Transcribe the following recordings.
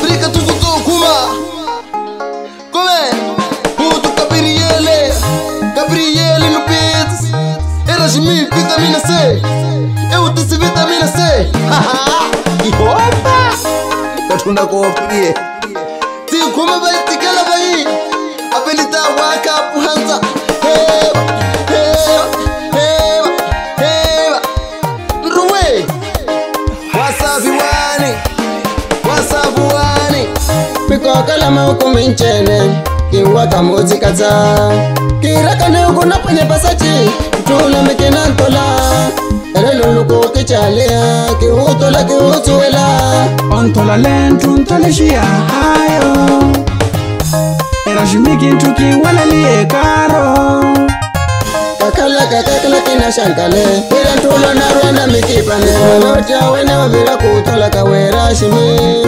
tudo tuku kuma Come Puto Gabriele Gabriele no peito Eras de vitamina C Eu disse vitamina C E opa tá na copia. Tio kuma vai tikala vai Apelita waka puhanza Hey Wasabi wani kakalamaukumincene kiwatamotsikatsa kirakaneukunapanyepasati tulamekinantola reluluku kicaleya kiutola kiutsuwela ontola lentuntolexiya hayo eraximikintu kiwelaliye karo kakalaka kakala kinaxankale irentulo narwana mikipane alotya wene wavila kutola kawera ximii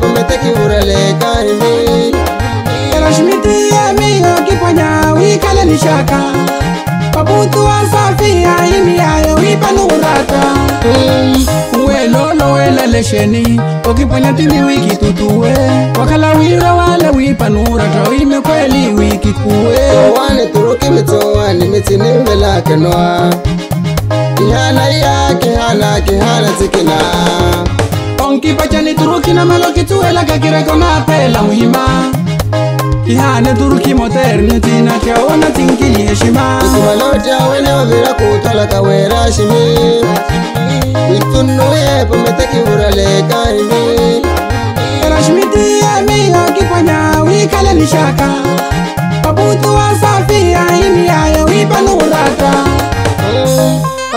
kumetekiureleka imi eroshimiti yemi okiponya wikalelishaka pabutu wasafia imi yayo wipanuuraka mm. welolo welalesheni okiponya tini wikitutuwe wakala wira wale wipanuuraka wimekweli wikikuwe owane turuki mitsowani mitsini velakenwa ihala iya kihala kihala tsikina onkipacha kina maloki tuela kakireko napela muima kihane turuki moterni tina kaona tinkili heshima malote awene wavira kutalaka wera shimi itunuye e pometekiuraleka imi erashmiti emiha kikwanya wikale nishaka wabutu wa safia imiyaye wipanuuraka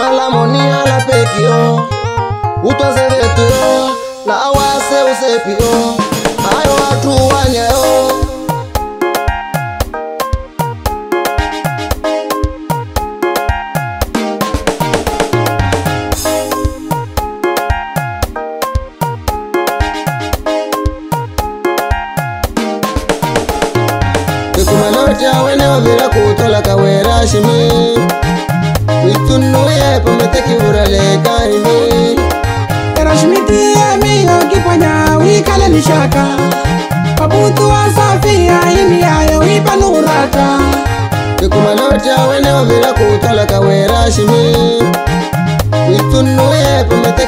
alamoni alapekio utwazevetuyo na awa sepio ayo watu wanyayo ikumalotia wene wavila kutola kawera shimi ikala nishaka pabutu wasafia imiyayo wipa nuurata ikumanotya wene wavila kutala kawera shimi witunuye pamat